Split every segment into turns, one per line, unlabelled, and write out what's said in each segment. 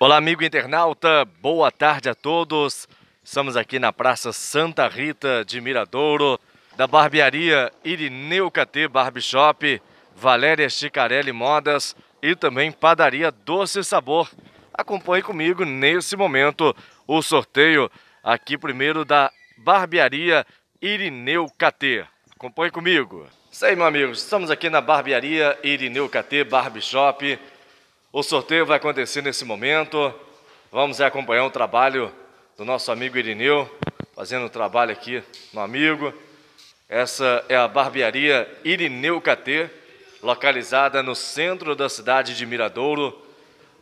Olá, amigo internauta, boa tarde a todos. Estamos aqui na Praça Santa Rita de Miradouro, da barbearia Irineu KT Barbershop, Valéria Chicarelli Modas e também Padaria Doce Sabor. Acompanhe comigo nesse momento o sorteio aqui primeiro da barbearia Irineu KT. Acompanhe comigo. Isso aí, meus amigos, estamos aqui na barbearia Irineu KT Barbershop. O sorteio vai acontecer nesse momento. Vamos acompanhar o trabalho do nosso amigo Irineu, fazendo o trabalho aqui no amigo. Essa é a barbearia Irineu KT, localizada no centro da cidade de Miradouro.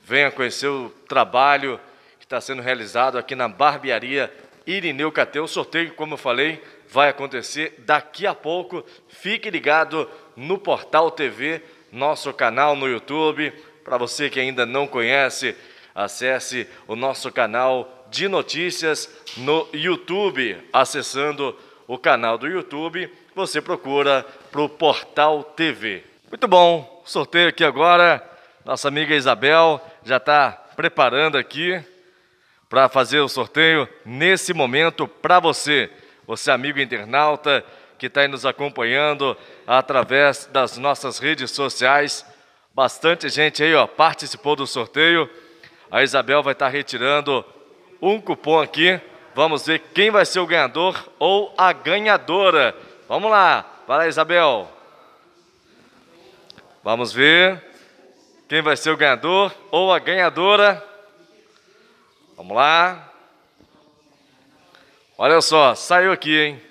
Venha conhecer o trabalho que está sendo realizado aqui na barbearia Irineu KT. O sorteio, como eu falei, vai acontecer daqui a pouco. Fique ligado no Portal TV, nosso canal no YouTube para você que ainda não conhece, acesse o nosso canal de notícias no YouTube. Acessando o canal do YouTube, você procura para o Portal TV. Muito bom, sorteio aqui agora. Nossa amiga Isabel já está preparando aqui para fazer o sorteio nesse momento para você, você amigo internauta que está aí nos acompanhando através das nossas redes sociais. Bastante gente aí, ó, participou do sorteio. A Isabel vai estar retirando um cupom aqui. Vamos ver quem vai ser o ganhador ou a ganhadora. Vamos lá, vai lá, Isabel. Vamos ver quem vai ser o ganhador ou a ganhadora. Vamos lá. Olha só, saiu aqui, hein?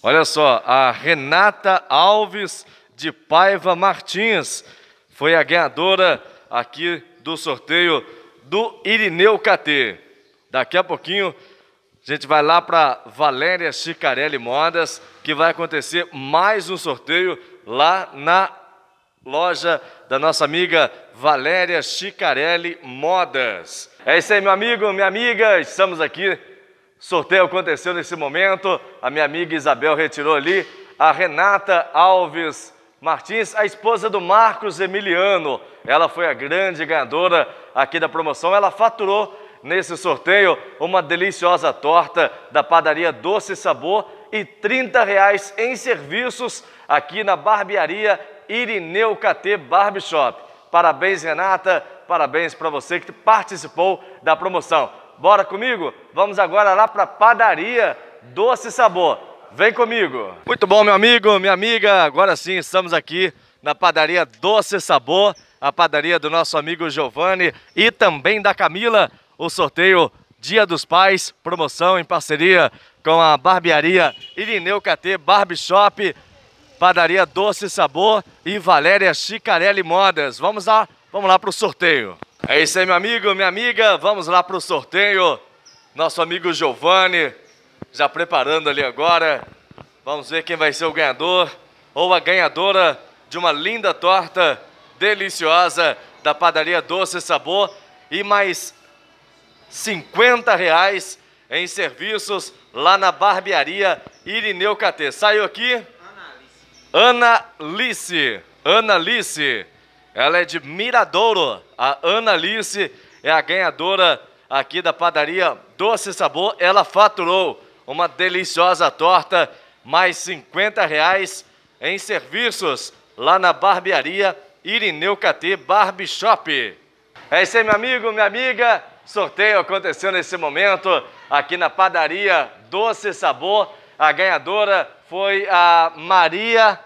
Olha só, a Renata Alves de Paiva Martins foi a ganhadora aqui do sorteio do Irineu KT. Daqui a pouquinho a gente vai lá para Valéria Chicarelli Modas, que vai acontecer mais um sorteio lá na loja da nossa amiga Valéria Chicarelli Modas. É isso aí, meu amigo, minha amiga, estamos aqui Sorteio aconteceu nesse momento. A minha amiga Isabel retirou ali a Renata Alves Martins, a esposa do Marcos Emiliano. Ela foi a grande ganhadora aqui da promoção. Ela faturou nesse sorteio uma deliciosa torta da padaria Doce Sabor e 30 reais em serviços aqui na barbearia Irineu KT Barbershop. Parabéns, Renata. Parabéns para você que participou da promoção. Bora comigo? Vamos agora lá para a padaria Doce Sabor. Vem comigo. Muito bom, meu amigo, minha amiga. Agora sim, estamos aqui na padaria Doce Sabor, a padaria do nosso amigo Giovanni e também da Camila. O sorteio Dia dos Pais, promoção em parceria com a barbearia Irineu KT Barbershop, padaria Doce Sabor e Valéria Chicarelli Modas. Vamos lá, vamos lá para o sorteio. É isso aí, meu amigo, minha amiga. Vamos lá para o sorteio. Nosso amigo Giovanni já preparando ali agora. Vamos ver quem vai ser o ganhador ou a ganhadora de uma linda torta deliciosa da padaria Doce Sabor e mais 50 reais em serviços lá na barbearia Irineu KT. Saiu aqui? Ana Alice. Ana Alice. Ela é de Miradouro. A Ana Alice é a ganhadora aqui da padaria Doce Sabor. Ela faturou uma deliciosa torta, mais 50 reais em serviços lá na barbearia Irineu KT Barbershop. É isso aí, meu amigo, minha amiga. Sorteio aconteceu nesse momento aqui na padaria Doce Sabor. A ganhadora foi a Maria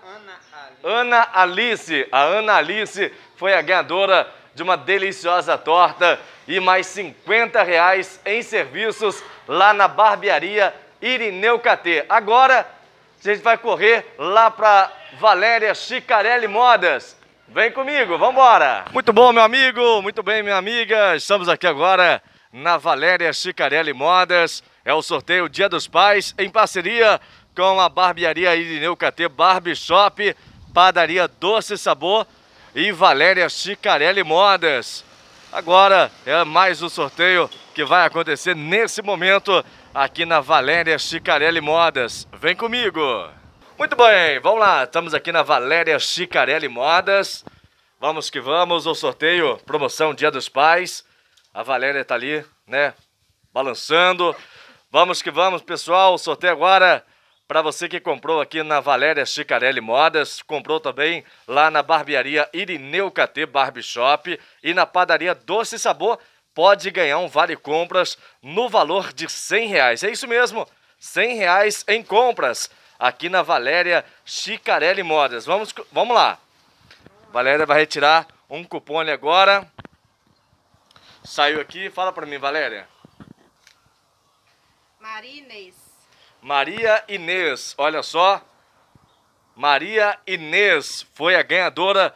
Ana Alice. A Ana Alice foi a ganhadora de uma deliciosa torta e mais 50 reais em serviços lá na barbearia Irineu KT. Agora a gente vai correr lá para Valéria Chicarelli Modas. Vem comigo, vamos embora. Muito bom, meu amigo, muito bem, minha amiga. Estamos aqui agora na Valéria Chicarelli Modas. É o sorteio Dia dos Pais em parceria com a barbearia Irineu KT Barbershop Padaria Doce Sabor e Valéria Chicarelli Modas. Agora é mais um sorteio que vai acontecer nesse momento aqui na Valéria Chicarelli Modas. Vem comigo! Muito bem, vamos lá, estamos aqui na Valéria Chicarelli Modas. Vamos que vamos, o sorteio, promoção Dia dos Pais. A Valéria tá ali, né, balançando. Vamos que vamos, pessoal. O sorteio agora para você que comprou aqui na Valéria Chicarelli Modas, comprou também lá na barbearia Irineu KT Barbershop e na padaria Doce Sabor, pode ganhar um vale compras no valor de 100 reais. É isso mesmo, 100 reais em compras aqui na Valéria Chicarelli Modas. Vamos, vamos lá. Valéria vai retirar um cupom agora. Saiu aqui, fala para mim, Valéria.
Maria Inês.
Maria Inês, olha só. Maria Inês foi a ganhadora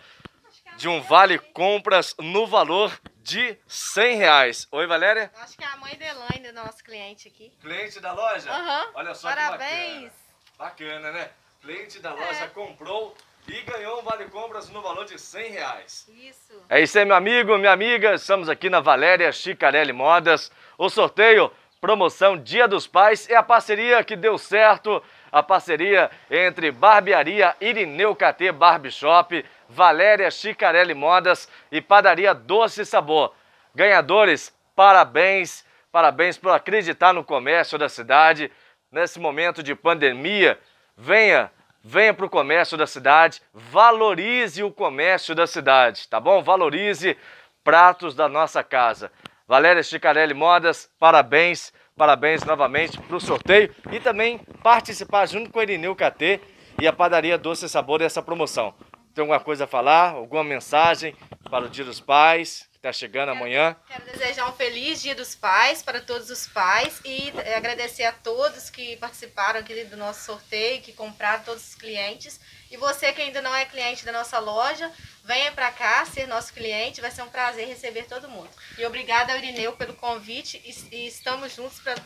de um vale compras no valor de 100 reais. Oi, Valéria?
Acho que é a mãe Elaine, nosso cliente aqui.
Cliente da loja?
Aham. Uhum.
Olha só
Parabéns.
bacana. Bacana, né? Cliente da loja é. comprou e ganhou um vale compras no valor de 100 reais.
Isso.
É isso aí, meu amigo, minha amiga. Estamos aqui na Valéria Chicarelli Modas. O sorteio promoção Dia dos Pais é a parceria que deu certo, a parceria entre Barbearia Irineu KT Barbershop, Valéria Chicarelli Modas e Padaria Doce Sabor. Ganhadores, parabéns, parabéns por acreditar no comércio da cidade. Nesse momento de pandemia, venha, venha para o comércio da cidade, valorize o comércio da cidade, tá bom? Valorize pratos da nossa casa. Valéria Chicarelli Modas, parabéns, parabéns novamente para o sorteio e também participar junto com a Irineu KT e a Padaria Doce Sabor dessa promoção. Tem alguma coisa a falar? Alguma mensagem para o Dia dos Pais? está chegando
quero,
amanhã.
Quero desejar um feliz Dia dos Pais para todos os pais e agradecer a todos que participaram aqui do nosso sorteio, que compraram, todos os clientes. E você que ainda não é cliente da nossa loja, venha para cá ser nosso cliente, vai ser um prazer receber todo mundo. E obrigada ao Irineu pelo convite e, e estamos juntos para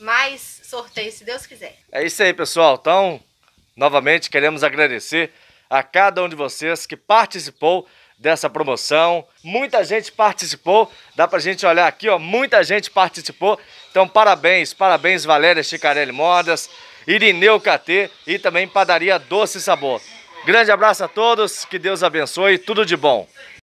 mais sorteios, se Deus quiser.
É isso aí, pessoal. Então, novamente, queremos agradecer a cada um de vocês que participou dessa promoção. Muita gente participou, dá pra gente olhar aqui, ó, muita gente participou. Então, parabéns, parabéns Valéria Chicarelli Modas, Irineu KT e também Padaria Doce Sabor. Grande abraço a todos, que Deus abençoe, tudo de bom.